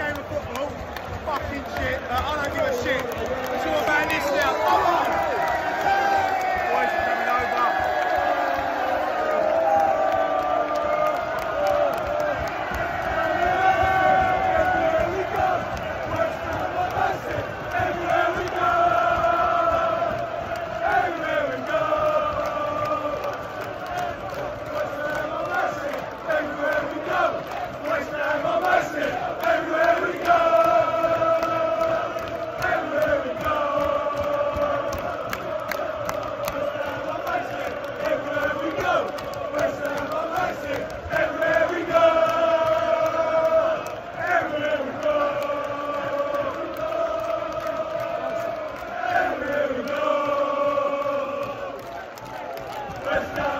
game of football. Fucking shit. But I don't give a shit. West Dallas.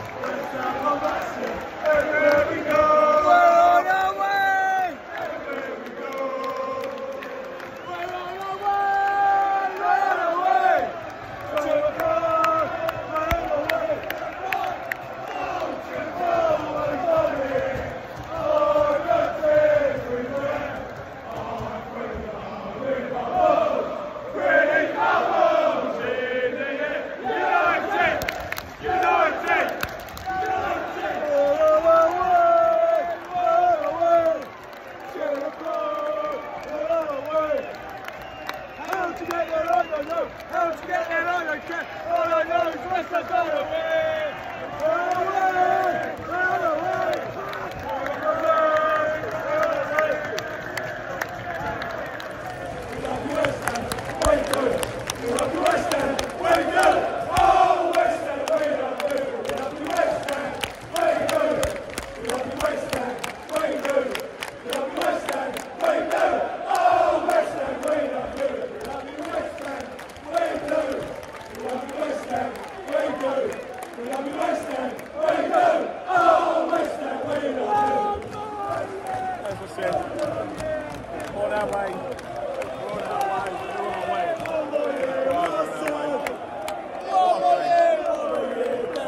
Let's go, Let's go, Let's get there, I don't. All I know is West Dakota win.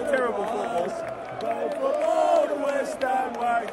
Terrible football. Football, the West Ham way.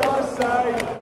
I say.